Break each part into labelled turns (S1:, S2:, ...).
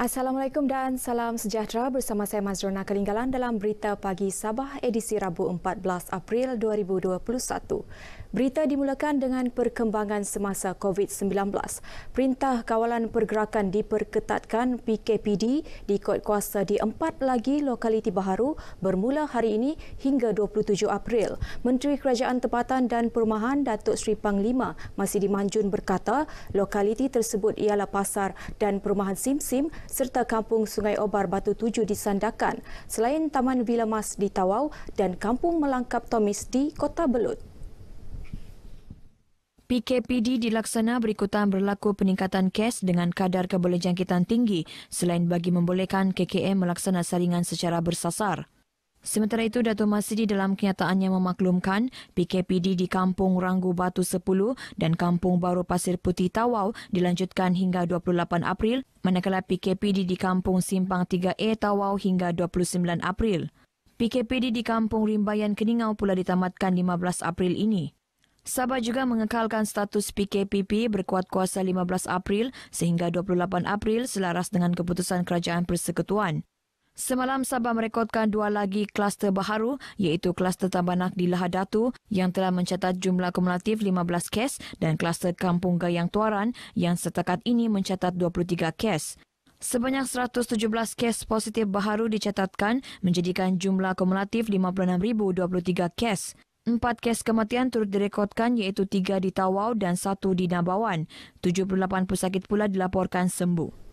S1: Assalamualaikum dan salam sejahtera bersama saya Mazrona Kelinggalan dalam Berita Pagi Sabah edisi Rabu 14 April 2021. Berita dimulakan dengan perkembangan semasa COVID-19. Perintah Kawalan Pergerakan diperketatkan PKPD di Kod Kuasa di empat lagi lokaliti baharu bermula hari ini hingga 27 April. Menteri Kerajaan Tempatan dan Perumahan Datuk Seri Panglima Masih Manjun berkata lokaliti tersebut ialah Pasar dan Perumahan Sim-Sim serta Kampung Sungai Obar Batu Tujuh di Sandakan selain Taman Villa Mas di Tawau dan Kampung Melangkap Tomis di Kota Belut.
S2: PKPD dilaksana berikutan berlaku peningkatan kes dengan kadar kebolehjangkitan tinggi selain bagi membolehkan KKM melaksana saringan secara bersasar. Sementara itu, Dato' Masidi dalam kenyataannya memaklumkan PKPD di Kampung Ranggu Batu 10 dan Kampung Baru Pasir Putih Tawau dilanjutkan hingga 28 April, manakala PKPD di Kampung Simpang 3A Tawau hingga 29 April. PKPD di Kampung Rimbayan Keningau pula ditamatkan 15 April ini. Sabah juga mengekalkan status PKPP berkuat kuasa 15 April sehingga 28 April selaras dengan keputusan Kerajaan Persekutuan. Semalam Sabah merekodkan dua lagi kluster baharu iaitu kluster Tambanak di Lahad Datu yang telah mencatat jumlah kumulatif 15 kes dan kluster Kampung Gayang Tuaran yang setakat ini mencatat 23 kes. Sebanyak 117 kes positif baharu dicatatkan menjadikan jumlah kumulatif 56,023 kes. Empat kes kematian turut direkodkan iaitu tiga di Tawau dan satu di Nabawan. 78 pesakit pula dilaporkan sembuh.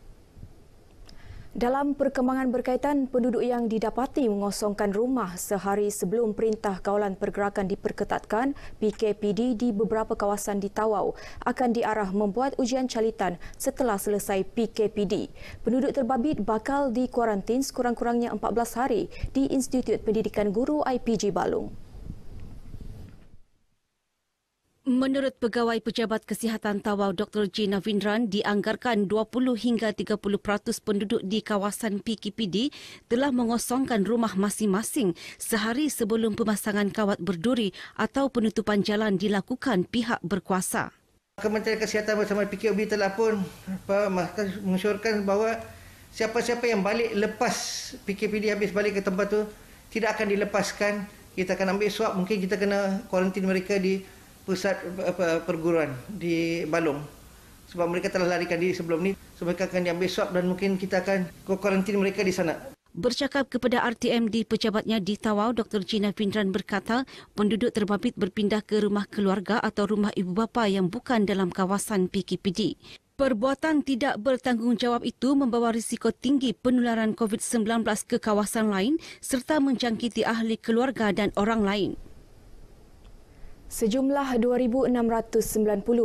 S1: Dalam perkembangan berkaitan, penduduk yang didapati mengosongkan rumah sehari sebelum Perintah Kawalan Pergerakan diperketatkan PKPD di beberapa kawasan di Tawau akan diarah membuat ujian calitan setelah selesai PKPD. Penduduk terbabit bakal dikuarantin sekurang-kurangnya 14 hari di Institut Pendidikan Guru IPG Balung.
S3: Menurut Pegawai Pejabat Kesihatan Tawau Dr. J. Navindran, dianggarkan 20 hingga 30% penduduk di kawasan PKPD telah mengosongkan rumah masing-masing sehari sebelum pemasangan kawat berduri atau penutupan jalan dilakukan pihak berkuasa.
S4: Kementerian Kesihatan bersama PKOB telah pun mengesyorkan bahawa siapa-siapa yang balik lepas PKPD habis balik ke tempat tu tidak akan dilepaskan. Kita akan ambil swab, mungkin kita kena kuarantin mereka di pusat perguruan di Balong sebab mereka telah larikan diri sebelum ni so mereka akan diambil swab dan mungkin kita akan kuarantin mereka di sana
S3: Bercakap kepada RTM di pejabatnya di Tawau, Dr. Gina Vindran berkata penduduk terbabit berpindah ke rumah keluarga atau rumah ibu bapa yang bukan dalam kawasan PKPD. Perbuatan tidak bertanggungjawab itu membawa risiko tinggi penularan COVID-19 ke kawasan lain serta menjangkiti ahli keluarga dan orang lain.
S1: Sejumlah 2,690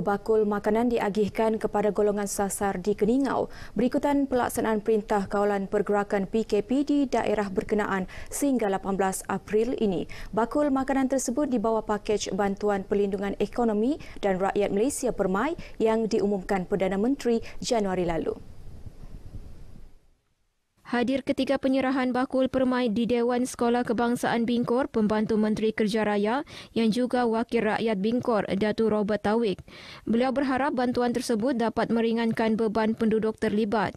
S1: bakul makanan diagihkan kepada golongan sasar di Keningau berikutan pelaksanaan Perintah Kawalan Pergerakan PKP di daerah berkenaan sehingga 18 April ini. Bakul makanan tersebut dibawa pakej Bantuan Perlindungan Ekonomi dan Rakyat Malaysia Permai yang diumumkan Perdana Menteri Januari lalu.
S5: Hadir ketika penyerahan bakul permai di Dewan Sekolah Kebangsaan Bingkor, Pembantu Menteri Kerja Raya yang juga Wakil Rakyat Bingkor, Datu Robert Tawik. Beliau berharap bantuan tersebut dapat meringankan beban penduduk terlibat.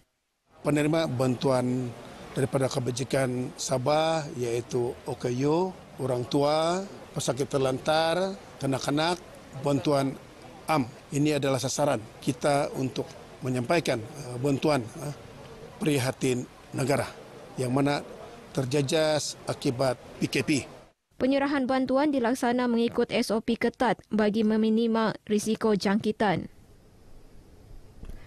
S6: Penerima bantuan daripada kebajikan Sabah iaitu OKU, orang tua, pesakit terlantar, kanak-kanak, bantuan AM. Ini adalah sasaran kita untuk menyampaikan uh, bantuan uh, prihatin negara yang mana terjajas akibat PKP.
S5: Penyerahan bantuan dilaksana mengikut SOP ketat bagi meminima risiko jangkitan.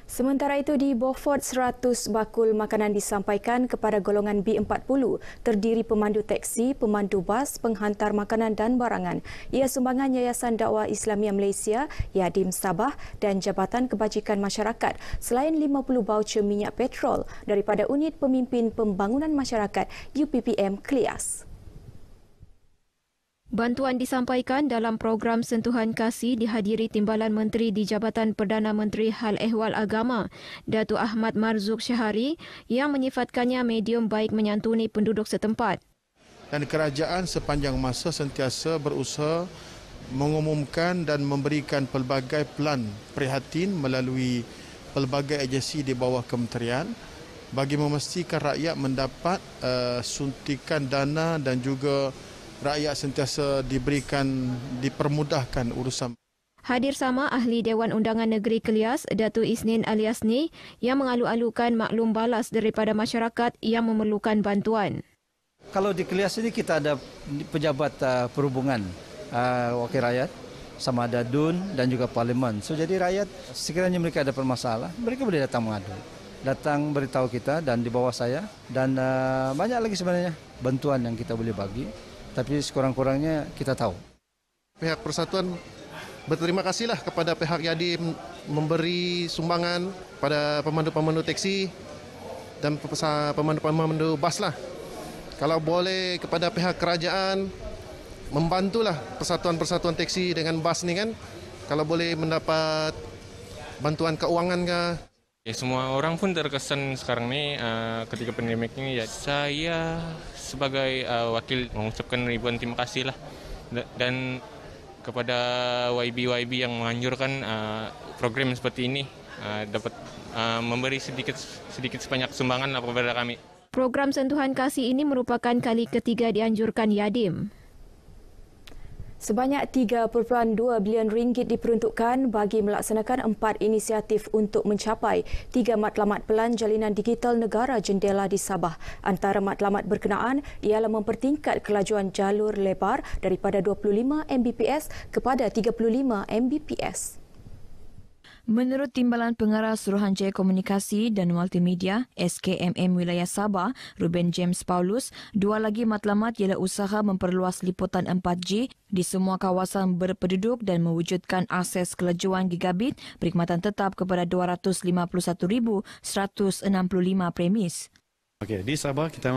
S1: Sementara itu di Beaufort 100 bakul makanan disampaikan kepada golongan B40 terdiri pemandu teksi, pemandu bas, penghantar makanan dan barangan. Ia sumbangan Yayasan Dakwah Islamia Malaysia, Yadim Sabah dan Jabatan Kebajikan Masyarakat selain 50 baucer minyak petrol daripada Unit Pemimpin Pembangunan Masyarakat UPPM Klias.
S5: Bantuan disampaikan dalam program Sentuhan Kasih dihadiri Timbalan Menteri di Jabatan Perdana Menteri Hal Ehwal Agama, Datuk Ahmad Marzuk Syahari yang menyifatkannya medium baik menyantuni penduduk setempat.
S7: Dan kerajaan sepanjang masa sentiasa berusaha mengumumkan dan memberikan pelbagai plan prihatin melalui pelbagai agensi di bawah kementerian bagi memastikan rakyat mendapat uh, suntikan dana dan juga rakyat sentiasa diberikan dipermudahkan urusan
S5: Hadir sama ahli Dewan Undangan Negeri Kelias, Datu Isnin Aliasni yang mengalu-alukan maklum balas daripada masyarakat yang memerlukan bantuan.
S8: Kalau di Kelias ini kita ada pejabat uh, perhubungan uh, wakil rakyat sama ada DUN dan juga parlimen. So jadi rakyat sekiranya mereka ada permasalahan, mereka boleh datang mengadu. Datang beritahu kita dan di bawah saya dan uh, banyak lagi sebenarnya bantuan yang kita boleh bagi. Tapi sekurang-kurangnya kita tahu.
S9: Pihak persatuan berterima kasihlah kepada pihak Yadim memberi sumbangan pada pemandu-pemandu teksi dan pemandu-pemandu bas lah. Kalau boleh kepada pihak kerajaan membantulah persatuan-persatuan teksi dengan bas ni kan. Kalau boleh mendapat bantuan keuangan ke.
S10: Ya, semua orang pun terkesan sekarang ni uh, ketika pandemik ini ya saya sebagai uh, wakil mengucapkan ribuan terima kasih lah dan kepada YB-YB yang menganjurkan uh, program seperti ini uh, dapat uh, memberi sedikit sedikit sebanyak sumbangan kepada kami.
S5: Program sentuhan kasih ini merupakan kali ketiga dianjurkan Yadim.
S1: Sebanyak 3.2 bilion ringgit diperuntukkan bagi melaksanakan empat inisiatif untuk mencapai tiga matlamat pelan jalinan digital negara jendela di Sabah. Antara matlamat berkenaan ialah mempertingkat kelajuan jalur lebar daripada 25 Mbps kepada 35 Mbps.
S2: Menurut Timbalan Pengarah Suruhanjaya Komunikasi dan Multimedia SKMM Wilayah Sabah, Ruben James Paulus, dua lagi matlamat ialah usaha memperluas liputan 4G di semua kawasan berpenduduk dan mewujudkan akses kelajuan gigabit perkhidmatan tetap kepada 251,165 premis.
S11: Okey, di Sabah kita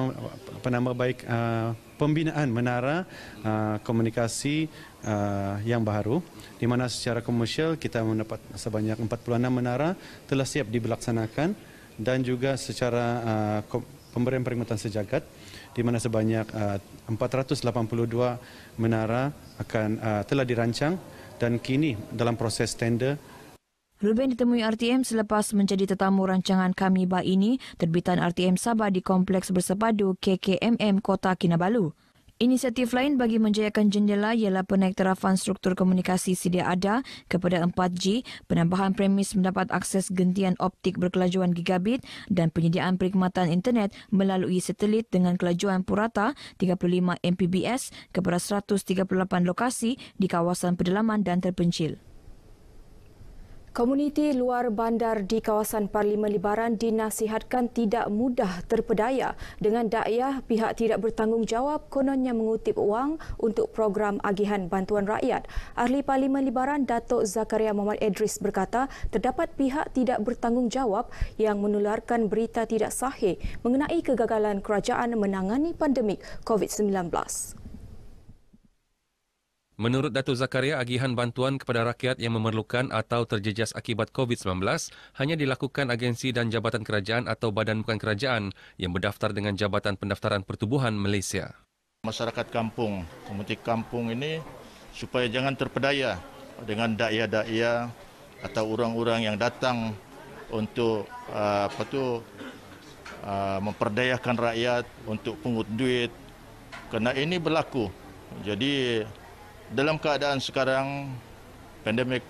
S11: penambah baik uh, pembinaan menara uh, komunikasi uh, yang baru di mana secara komersial kita mendapat sebanyak 46 menara telah siap dilaksanakan dan juga secara uh, pemberian perkhidmatan sejagat di mana sebanyak uh, 482 menara akan uh, telah dirancang dan kini dalam proses tender
S2: Ruben ditemui RTM selepas menjadi tetamu rancangan kami bah ini terbitan RTM Sabah di Kompleks Bersepadu KKMM Kota Kinabalu. Inisiatif lain bagi menjayakan jendela ialah penektarafan struktur komunikasi sedia ada kepada 4G, penambahan premis mendapat akses gentian optik berkelajuan gigabit dan penyediaan perkhidmatan internet melalui satelit dengan kelajuan purata 35 Mbps kepada 138 lokasi di kawasan pedalaman dan terpencil.
S1: Komuniti luar bandar di kawasan Parlimen Libaran dinasihatkan tidak mudah terpedaya dengan dakyah pihak tidak bertanggungjawab kononnya mengutip wang untuk program agihan bantuan rakyat. Ahli Parlimen Libaran Datuk Zakaria Muhammad Idris berkata terdapat pihak tidak bertanggungjawab yang menularkan berita tidak sahih mengenai kegagalan kerajaan menangani pandemik COVID-19.
S12: Menurut Datuk Zakaria, agihan bantuan kepada rakyat yang memerlukan atau terjejas akibat COVID-19 hanya dilakukan agensi dan jabatan kerajaan atau badan bukan kerajaan yang berdaftar dengan Jabatan Pendaftaran Pertubuhan Malaysia.
S13: Masyarakat kampung, komuniti kampung ini supaya jangan terpedaya dengan daya-daya atau orang-orang yang datang untuk uh, apa tu uh, memperdayakan rakyat untuk pungut duit kerana ini berlaku. Jadi dalam keadaan sekarang pandemik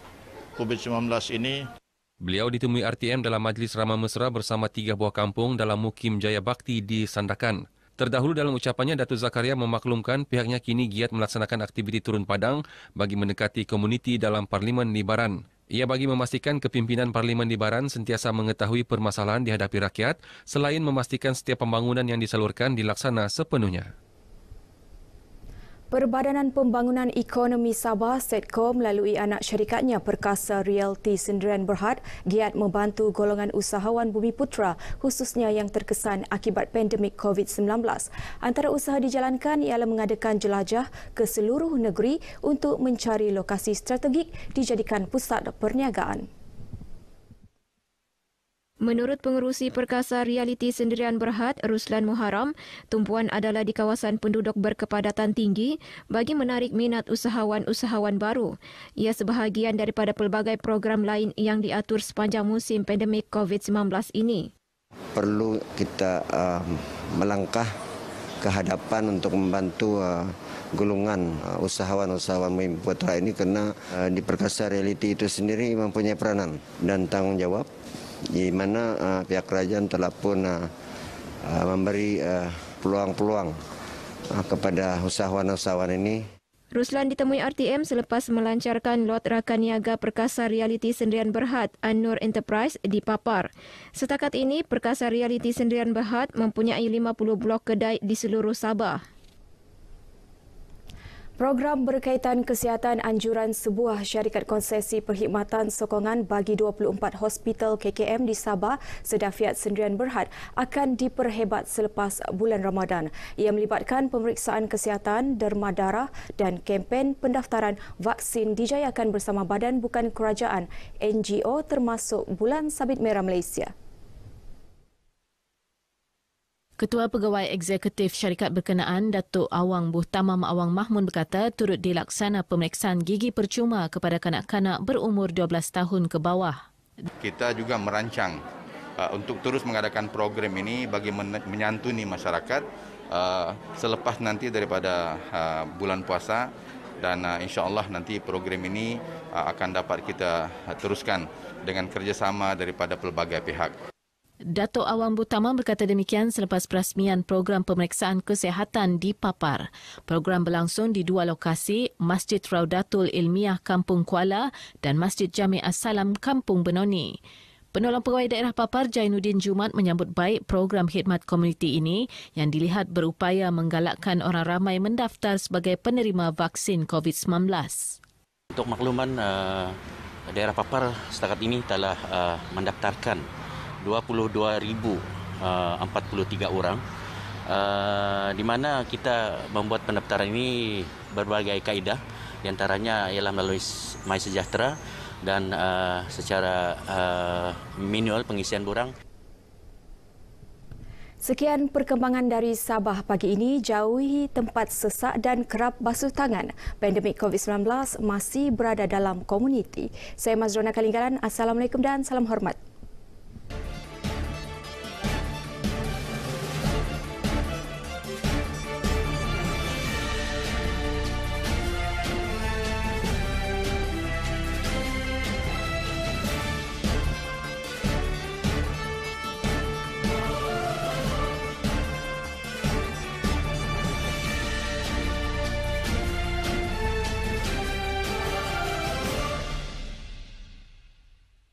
S13: COVID-19 ini
S12: Beliau ditemui RTM dalam majlis ramah mesra bersama tiga buah kampung dalam Mukim Jaya Bakti di Sandakan. Terdahulu dalam ucapannya, Datuk Zakaria memaklumkan pihaknya kini giat melaksanakan aktiviti turun padang bagi mendekati komuniti dalam Parlimen Libaran. Ia bagi memastikan kepimpinan Parlimen Libaran sentiasa mengetahui permasalahan dihadapi rakyat selain memastikan setiap pembangunan yang disalurkan dilaksana sepenuhnya.
S1: Perbadanan Pembangunan Ekonomi Sabah Setco melalui anak syarikatnya Perkasa Realty Sendirian Berhad giat membantu golongan usahawan Bumi Putra khususnya yang terkesan akibat pandemik COVID-19. Antara usaha dijalankan ialah mengadakan jelajah ke seluruh negeri untuk mencari lokasi strategik dijadikan pusat perniagaan.
S5: Menurut pengerusi Perkasa Realiti Sendirian Berhad, Ruslan Muharam, tumpuan adalah di kawasan penduduk berkepadatan tinggi bagi menarik minat usahawan-usahawan baru. Ia sebahagian daripada pelbagai program lain yang diatur sepanjang musim pandemik COVID-19 ini.
S14: perlu kita uh, melangkah ke hadapan untuk membantu uh, golongan uh, usahawan-usahawan Putra ini kerana uh, di perkasa realiti itu sendiri mempunyai peranan dan tanggungjawab di mana uh, pihak kerajaan telah pun uh, uh, memberi uh, peluang-peluang uh, kepada usahawan-usahawan ini.
S5: Ruslan ditemui RTM selepas melancarkan lot rakan niaga perkasa realiti sendirian berhad An-Nur Enterprise di Papar. Setakat ini, perkasa realiti sendirian berhad mempunyai 50 blok kedai di seluruh Sabah.
S1: Program berkaitan kesihatan anjuran sebuah syarikat konsesi perkhidmatan sokongan bagi 24 hospital KKM di Sabah Sedafiat Sendirian Berhad akan diperhebat selepas bulan Ramadan. Ia melibatkan pemeriksaan kesihatan, derma darah dan kempen pendaftaran vaksin dijayakan bersama Badan Bukan Kerajaan NGO termasuk Bulan Sabit Merah Malaysia.
S15: Ketua Pegawai Eksekutif Syarikat Berkenaan Datuk Awang Buh Tamam Awang Mahmud berkata turut dilaksana pemeriksaan gigi percuma kepada kanak-kanak berumur 12 tahun ke bawah.
S16: Kita juga merancang uh, untuk terus mengadakan program ini bagi menyantuni masyarakat uh, selepas nanti daripada uh, bulan puasa dan uh, insyaAllah nanti program ini uh, akan dapat kita uh, teruskan dengan kerjasama daripada pelbagai pihak.
S15: Datuk Awam Butama berkata demikian selepas perasmian program pemeriksaan kesihatan di Papar. Program berlangsung di dua lokasi, Masjid Raudatul Ilmiah Kampung Kuala dan Masjid Jami As-Salam Kampung Benoni. Penolong Pegawai Daerah Papar Jainuddin Jumat menyambut baik program khidmat komuniti ini yang dilihat berupaya menggalakkan orang ramai mendaftar sebagai penerima vaksin COVID-19.
S17: Untuk makluman, uh, daerah Papar setakat ini telah uh, mendaftarkan 22,043 uh, orang uh, di mana kita membuat pendaftaran ini berbagai kaedah di antaranya ialah melalui My Sejahtera dan uh, secara uh, manual pengisian borang.
S1: Sekian perkembangan dari Sabah pagi ini. Jauhi tempat sesak dan kerap basuh tangan. Pandemik COVID-19 masih berada dalam komuniti. Saya Mazrona Kalinggalan. Assalamualaikum dan salam hormat.